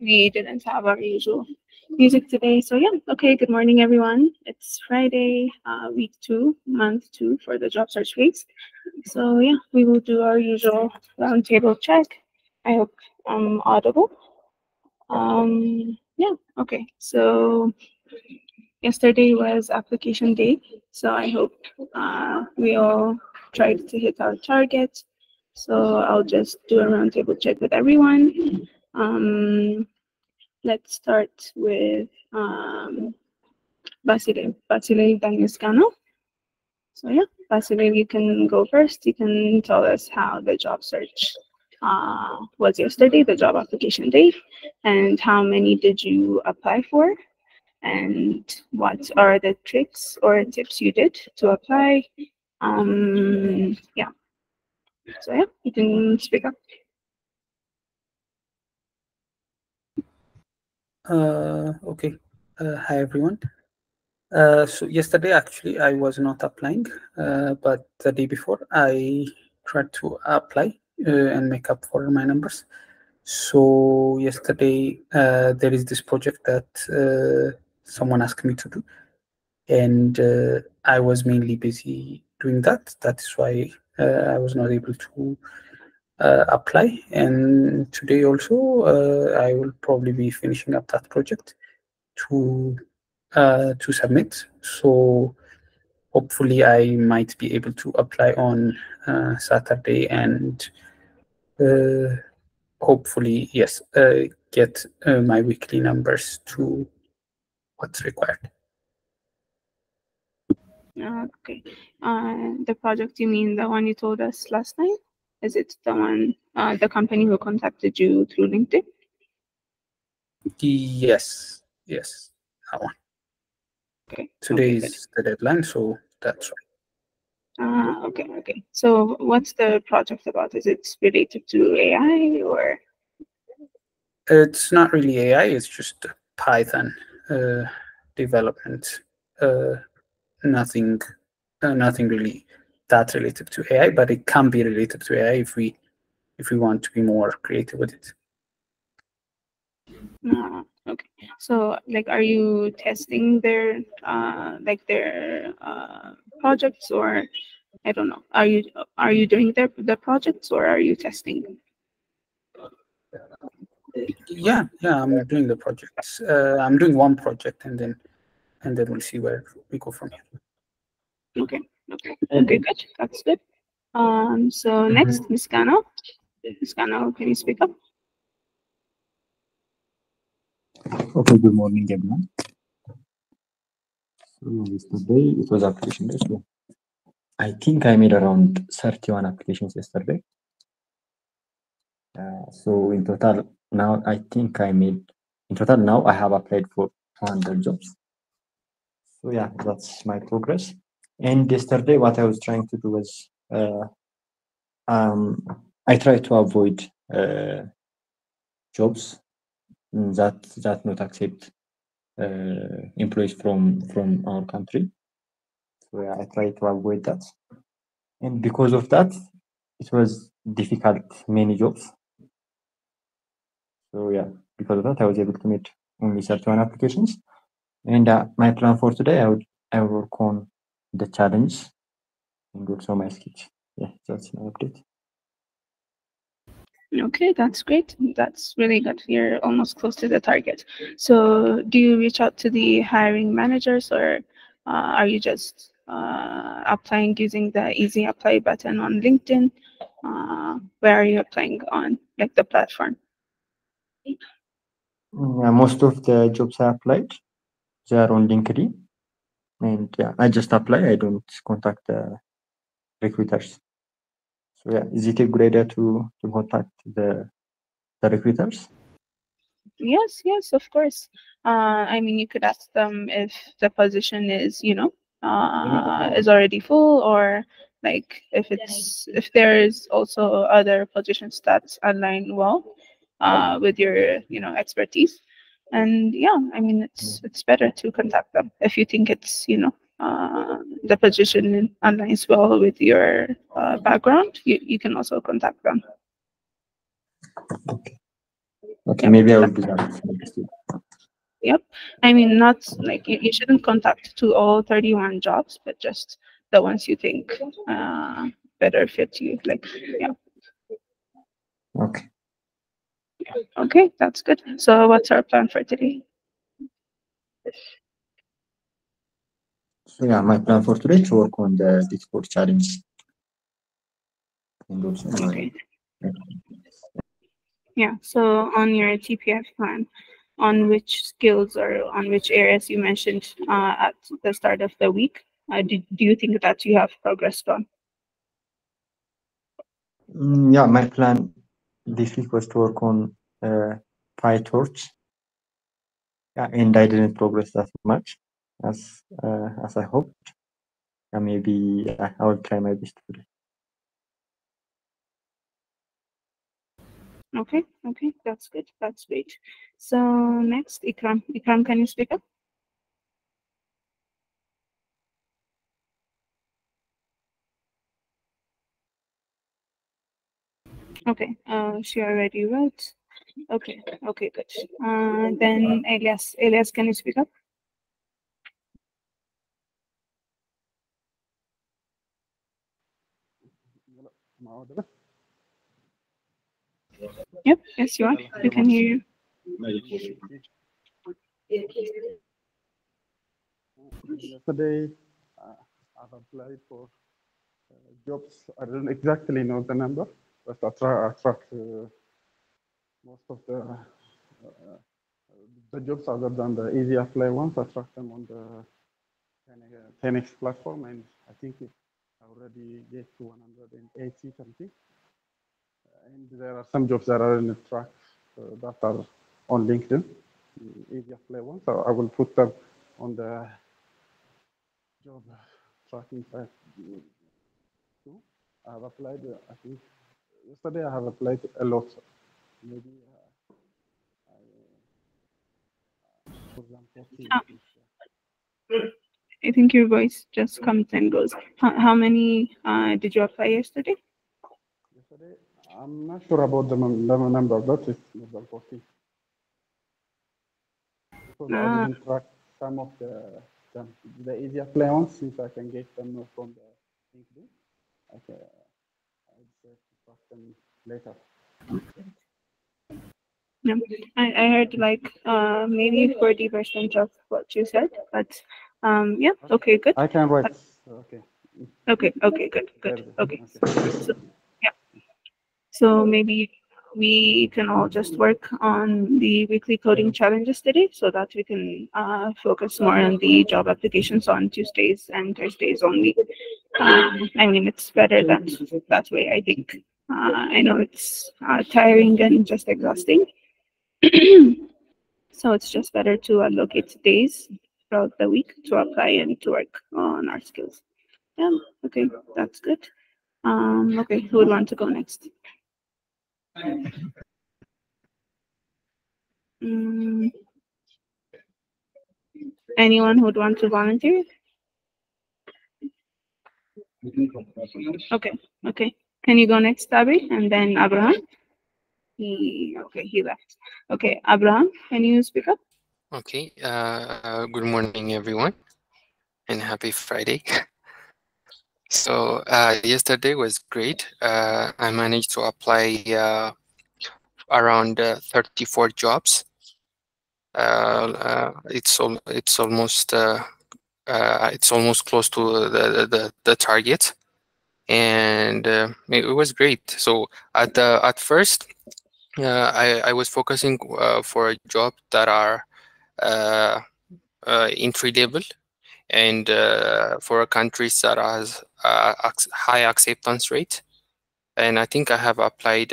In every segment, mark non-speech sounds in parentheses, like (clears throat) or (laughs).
we didn't have our usual music today. So yeah, okay, good morning everyone. It's Friday, uh, week two, month two for the job search weeks. So yeah, we will do our usual roundtable check. I hope I'm audible. Um, yeah, okay, so yesterday was application day. So I hope uh, we all tried to hit our target. So I'll just do a roundtable check with everyone. Um, let's start with um, Basile, Basile Daniuscano. So yeah, Basile, you can go first. You can tell us how the job search uh, was yesterday, the job application day, and how many did you apply for, and what are the tricks or tips you did to apply. Um, yeah. So yeah, you can speak up. Uh, okay. Uh, hi, everyone. Uh, so yesterday, actually, I was not applying, uh, but the day before, I tried to apply uh, and make up for my numbers. So yesterday, uh, there is this project that someone asked me to do, and I was mainly busy doing that. That is why I was not able to apply. And today also, uh, I will probably be finishing up that project to uh, to submit. So hopefully, I might be able to apply on uh, Saturday and uh, hopefully, yes, uh, get uh, my weekly numbers to what's required. Uh, okay. Uh, the project you mean the one you told us last night? Is it the one, uh, the company who contacted you through LinkedIn? Yes, yes, that one. Okay. Today okay, good. is the deadline, so that's right. Uh, okay, okay. So what's the project about? Is it related to AI or? It's not really AI, it's just Python uh, development. Uh, nothing, uh, nothing really that related to AI, but it can be related to AI if we if we want to be more creative with it. Uh, okay. So like, are you testing their uh, like their uh, projects or I don't know. Are you are you doing their the projects or are you testing? Yeah, yeah, I'm doing the projects. Uh, I'm doing one project, and then and then we'll see where we go from here. Okay. Okay. Okay. Good. That's good. Um. So next, Miss Gano. Miss Gano, can you speak up? Okay, good morning, everyone. So yesterday it was application day. So I think I made around 31 applications yesterday. Uh, so in total, now I think I made, in total now I have applied for 200 jobs. So yeah, that's my progress. And yesterday what I was trying to do was, uh, um, I tried to avoid uh, jobs that that not accept uh, employees from from our country. So I try to avoid that, and because of that, it was difficult many jobs. So yeah, because of that, I was able to meet only 31 applications. And uh, my plan for today, I would I work on the challenge and also my skills. Yeah, that's my update. Okay, that's great. That's really good. You're almost close to the target. So, do you reach out to the hiring managers, or uh, are you just uh, applying using the easy apply button on LinkedIn? Uh, where are you applying on, like the platform? Yeah, most of the jobs I applied, they are on LinkedIn. And yeah, I just apply. I don't contact the recruiters. So yeah, is it a good idea to to contact the the recruiters? Yes, yes, of course. Uh, I mean, you could ask them if the position is, you know, uh, is already full, or like if it's if there is also other positions that align well uh, with your, you know, expertise. And yeah, I mean, it's it's better to contact them if you think it's, you know, uh, the position aligns well with your uh, background. You you can also contact them. Okay. Okay, maybe I will do that. yep. I mean, not like you, you shouldn't contact to all 31 jobs, but just the ones you think uh, better fit you. Like, yeah, Okay. Okay, that's good. So, what's our plan for today? So yeah, my plan for today to work on the Discord challenge. My- Okay. Yeah, so on your TPF plan, on which skills or on which areas you mentioned uh, at the start of the week, uh, do, do you think that you have progressed on? Mm, yeah, my plan this week was to work on uh, PyTorch. Yeah, and I didn't progress that much as uh, as I hoped. Maybe uh, I will try my best today. Okay, okay, that's good. That's great. So next, Ikram. Ikram, can you speak up? Okay, uh, she already wrote. Okay, okay, good. Uh, then Elias, Elias, can you speak up? Yep, yes, you are. We can hear you. Yesterday, uh, I've applied for uh, jobs. I don't exactly know the number, I tracked uh, most of the uh, the jobs other than the easy apply ones. I tracked them on the 10x platform, and I think it already get to 180 something. And there are some jobs that are in the track uh, that are on LinkedIn, easy apply ones. So I will put them on the job tracking site too. I have applied, uh, I think, yesterday I have applied a lot. Maybe, uh, I, uh, for example. I think your voice just comes and goes. How, how many uh, did you apply yesterday? yesterday, I'm not sure about the, the number, but it's more than 14. So I Ah. didn't track some of the, the, the easy apply ones since I can get them from the LinkedIn. I can, I'll say to track them later. Yeah, I, I heard like uh, maybe 40% of what you said, but um, yeah, okay, good. I can write, okay. Okay, okay, good, good. Okay. So, yeah. So maybe we can all just work on the weekly coding challenges today so that we can uh, focus more on the job applications on Tuesdays and Thursdays only. Um, I mean, it's better that that way, I think. Uh, I know it's uh, tiring and just exhausting. (clears throat) so it's just better to allocate days throughout the week to apply and to work on our skills. Yeah, okay, that's good. Um, okay, who would want to go next? Mm, anyone who'd want to volunteer? Okay, okay. Can you go next, Abby? And then Abraham? He, okay, he left. Okay, Abraham, can you speak up? Okay, uh, good morning, everyone, and happy Friday. (laughs) So, uh, yesterday was great. Uh, I managed to apply uh, around uh, 34 jobs. Uh, it's al it's almost it's almost close to the the, the target, and uh, it, it was great. So at the at first, uh, I I was focusing uh, for a job that are uh, uh, entry level and uh, for countries that has high acceptance rate. And I think I have applied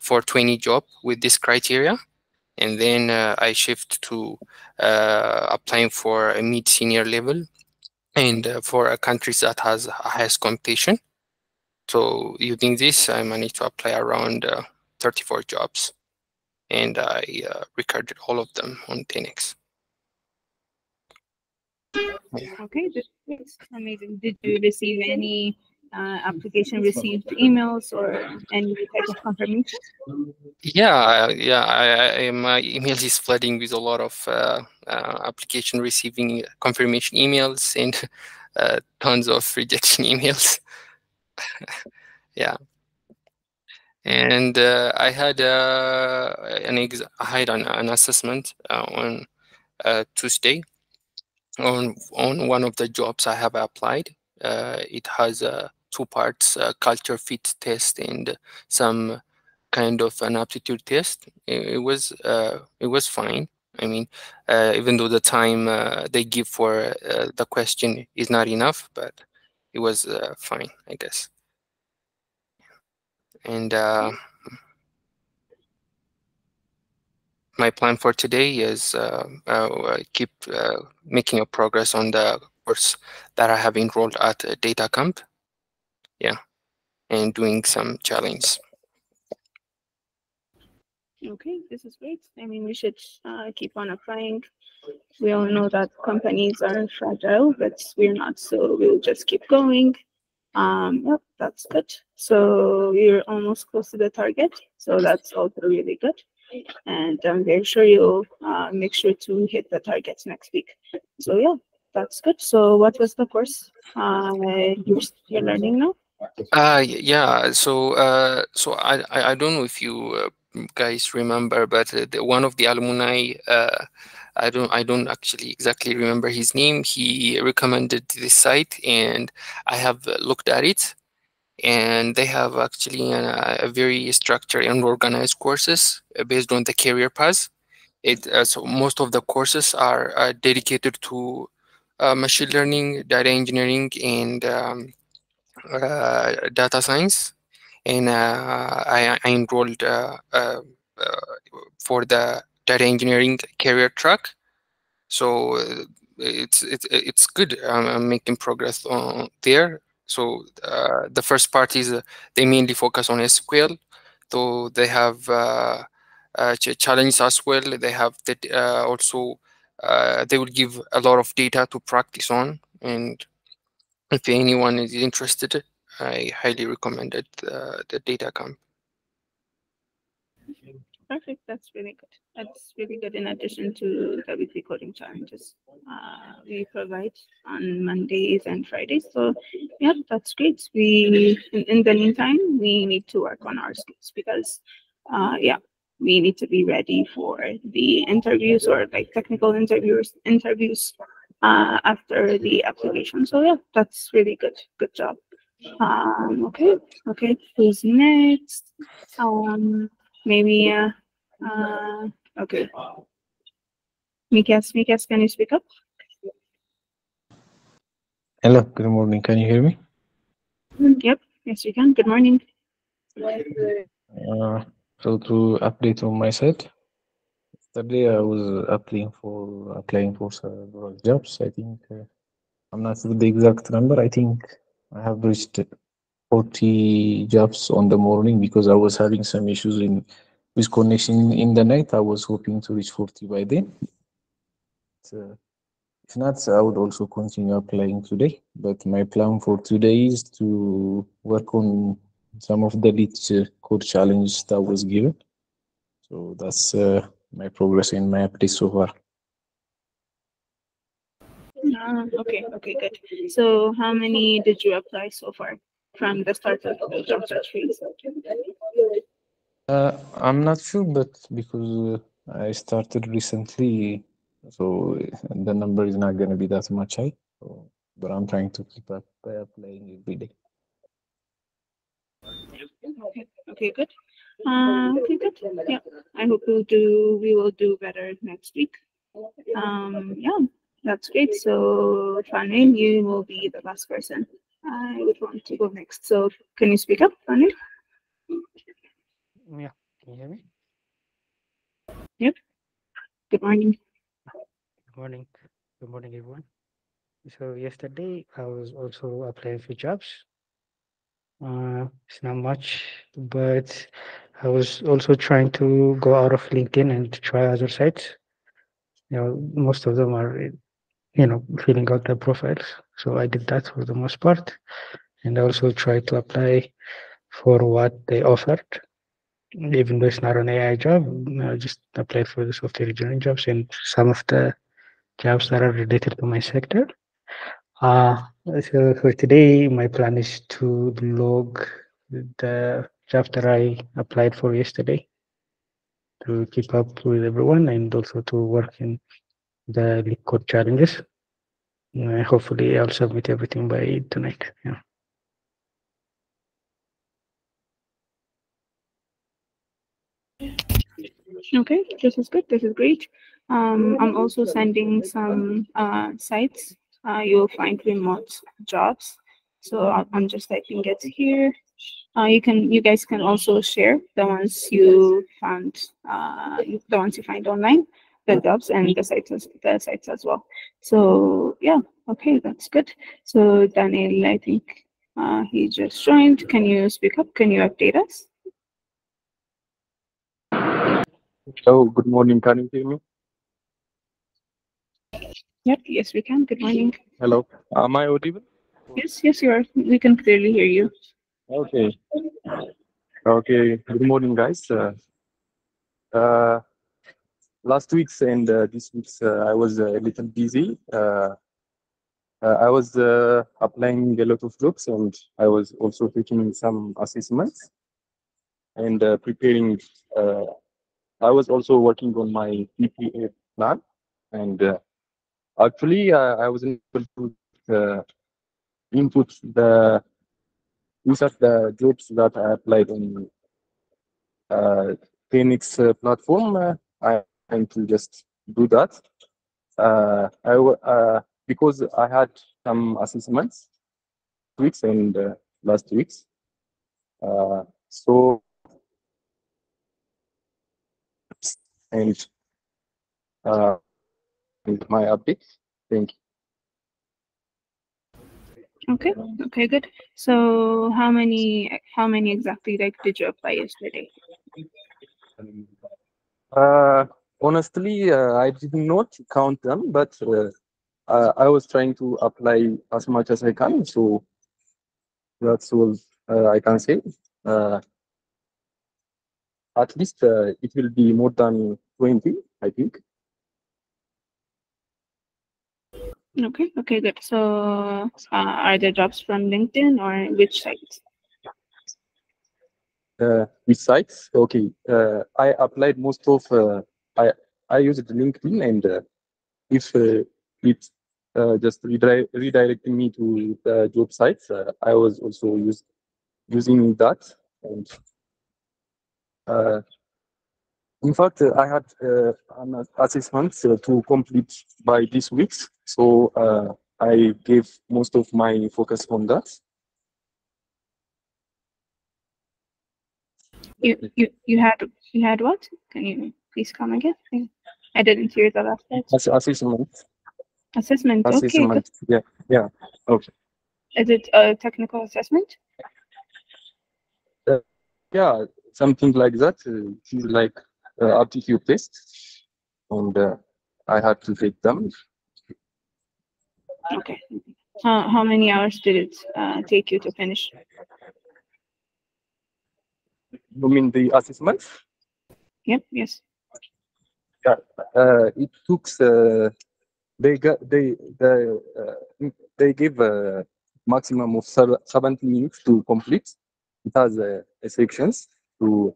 for 20 job with this criteria. And then I shift to applying for a mid senior level and uh, for a countries that has a highest competition. So using this, I managed to apply around uh, 34 jobs and I uh, recorded all of them on 10x. Okay, this is amazing. Did you receive any uh, application received emails or any type of confirmation? Yeah, yeah. I, I, my email is flooding with a lot of uh, uh, application receiving confirmation emails and uh, tons of rejection (laughs) emails. yeah, and uh, I had uh, an ex- I had an, an assessment uh, on Tuesday on on one of the jobs I have applied. it has a two parts uh, culture fit test and some kind of an aptitude test. It, it was uh, it was fine. I mean uh, even though the time uh, they give for uh, the question is not enough but it was uh, fine i guess. And my plan for today is keep making a progress on the course that i have enrolled at DataCamp yeah, and doing some challenge. Okay, this is great. I mean, we should uh, keep on applying. We all know that companies are fragile, but we're not, so we'll just keep going. Um, yep, that's good. So you're almost close to the target, so that's also really good. And I'm very sure you'll uh, make sure to hit the targets next week. So yeah, that's good. So what was the course uh, you're, you're learning now? Uh yeah. So uh, so I I don't know if you uh, guys remember, but uh, the, one of the alumni, uh, I don't I don't actually exactly remember his name. He recommended this site, and I have looked at it, and they have actually a, a very structured and organized courses uh, based on the career paths. It uh, so most of the courses are uh, dedicated to uh, machine learning, data engineering, and um, uh, data science, and uh, I, I, enrolled uh, for the data engineering career track. So it's it's it's good. I'm, I'm making progress on there. So uh, the first part is uh, they mainly focus on SQL, though they have uh, ch challenges as well. They have that also they will give a lot of data to practice on, and if anyone is interested, I highly recommend it, uh, the DataCamp. Perfect. That's really good. That's really good. In addition to the weekly coding challenges uh, we provide on Mondays and Fridays. So yeah, that's great. We in, in the meantime we need to work on our skills because uh, yeah, we need to be ready for the interviews or like technical interviews interviews uh, after the application. So yeah, that's really good. Good job. Um, okay, okay. Who's next? Um, maybe. Uh, uh, okay. Mikas, Mikas, can you speak up? Hello. Good morning. Can you hear me? Yep. Yes, we can. Good morning. Uh, so to update on my side, Yesterday I was applying for applying for several jobs. I think uh, I'm not sure the exact number. I think I have reached 40 jobs on the morning because I was having some issues in with connection in the night. I was hoping to reach 40 by then. If not, I would also continue applying today. But my plan for today is to work on some of the lead uh, code challenge that was given. So that's uh, my progress in my update so far. Uh, okay, okay, good. So how many did you apply so far from the start of the job search phase? Uh, I'm not sure, but because uh, I started recently, so the number is not going to be that much high. So, but I'm trying to keep up by applying every day. Okay, okay, good. Uh, okay, good. Yeah, I hope we'll do. We will do better next week. Um, yeah, that's great. So, Fanny, you will be the last person. I would want to go next. So, can you speak up, Fanny? Yeah, can you hear me? Yep. Good morning. Good morning. Good morning, everyone. So yesterday I was also applying for jobs. Uh, it's not much, but I was also trying to go out of LinkedIn and try other sites. You know, most of them are, you know, filling out their profiles. So I did that for the most part. and I also try to apply for what they offered. Even though it's not an AI job, I just applied for the software engineering jobs and some of the jobs that are related to my sector. Uh, so for today, my plan is to log the that I applied for yesterday to keep up with everyone and also to work in the LeetCode challenges. Uh, hopefully, I'll submit everything by tonight. Yeah. Okay, this is good. This is great. Um, I'm also sending some uh, sites. Uh, you'll find remote jobs. So I'm just typing it here. Uh, you can, you guys can also share the ones you found, uh, the ones you find online, the jobs and the sites, as- the sites as well. So yeah, okay, that's good. So Daniel, I think uh, he just joined. Can you speak up? Can you update us? Hello, good morning. Can you hear me? Yep, yes, we can. Good morning. Hello, am I audible? Yes, yes, you are. We can clearly hear you. Okay. Okay, good morning, guys. Uh, uh, last week's and uh, this week's, uh, I was a little busy. Uh, uh, I was uh, applying a lot of jobs and I was also taking some assessments and uh, preparing. Uh, I was also working on my PPA plan and uh, actually uh, I wasn't able to uh, input the these are the jobs that I applied on uh, Phoenix uh, platform. Uh, I am to just do that. Uh, I uh, because I had some assessments weeks and uh, last weeks. Uh, so and uh, my update. Thank you. Okay, okay, good. So how many, how many exactly like did you apply yesterday? Uh, honestly, uh, I did not count them, but uh, uh, I was trying to apply as much as I can. So that's all uh, I can say. Uh, at least uh, it will be more than 20, I think. Okay, okay, good. So uh, are the jobs from LinkedIn or which sites? Uh, which sites? Okay, uh, I applied most of. Uh, I I used LinkedIn, and uh, if uh, it uh, just redire- redirecting me to the job sites, I was also use, using that. And in fact, I had an assessment to complete by this week, so uh, I gave most of my focus on that. You, you, you had, you had what? Can you please come again? I- didn't hear the last part. Ass- assessment, Assessment, okay, assessment. Yeah, yeah. Okay. Is it a technical assessment? Yeah, something like that. Uh, like uh, aptitude test, and uh, I had to take them. Okay. How, how many hours did it uh, take you to finish? You mean the assessment? Yep, yes. Yeah, uh, it took. Uh, they got they the uh, they give a maximum of sev- seventy minutes to complete. It has uh, a sections to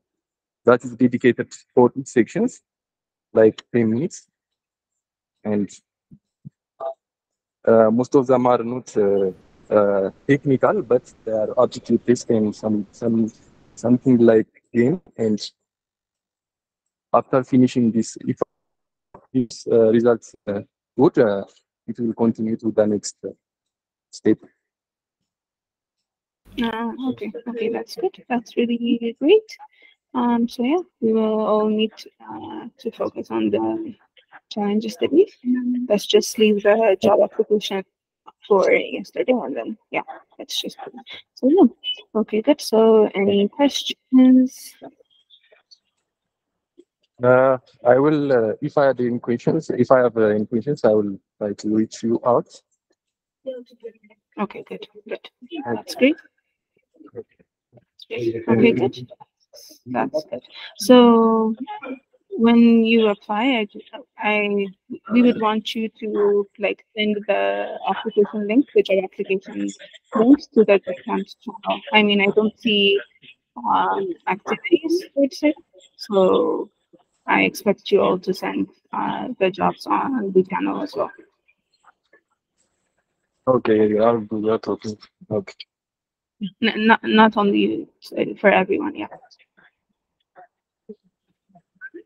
that is dedicated for each sections, like ten minutes, and most of them are not uh, uh, technical, but they are aptitude test and some some something like game. And after finishing this, if this uh, results uh, good, uh, it will continue to the next uh, step. Uh, okay, okay, that's good. That's really great. Um, so yeah, we will all need uh, to focus on the we. Let's just leave the job application for yesterday and then yeah, let's just. So yeah, okay, good. So any questions? Uh, I will, uh, if I have any questions, if I have uh, any questions, I will try to reach you out. Okay, good, good. That's great. Okay, good. That's good. So when you apply, I, I we would want you to like send the application link, the job application links to the account channel. I mean, I don't see um, activities, say. So I expect you all to send uh, the jobs on the channel as well. Okay, I'll do that. Okay. Okay. N- not not only for everyone. Yeah.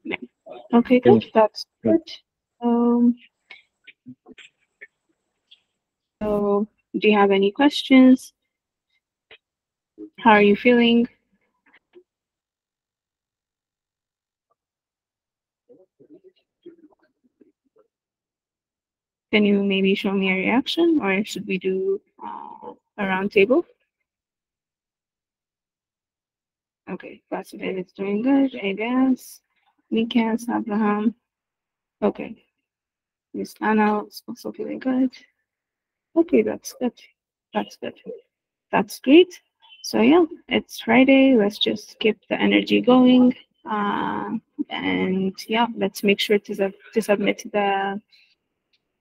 Yeah. Okay, good. That's good. Um. So, do you have any questions? How are you feeling? Can you maybe show me a reaction, or should we do uh, a round table? Okay, Vasilin is doing good, I guess. Nikas, Abraham. Okay. Miss Anna is also feeling good. Okay, that's good. That's good. That's great. So yeah, it's Friday. Let's just keep the energy going. Uh, and yeah, let's make sure to, to submit the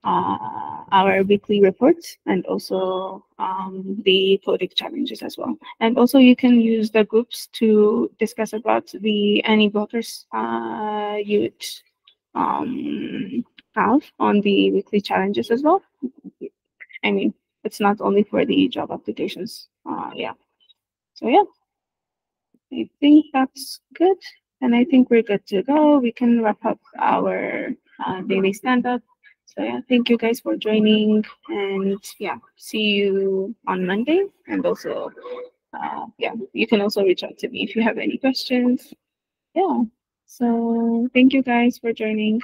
uh, our weekly reports and also um, the coding challenges as well. And also you can use the groups to discuss about the any blockers uh, you would um, have on the weekly challenges as well. I mean, it's not only for the job applications. Uh, yeah. So yeah, I think that's good. And I think we're good to go. We can wrap up our uh, daily stand-up. So yeah, thank you guys for joining and yeah, see you on Monday. And also, uh, yeah, you can also reach out to me if you have any questions. Yeah, so thank you guys for joining.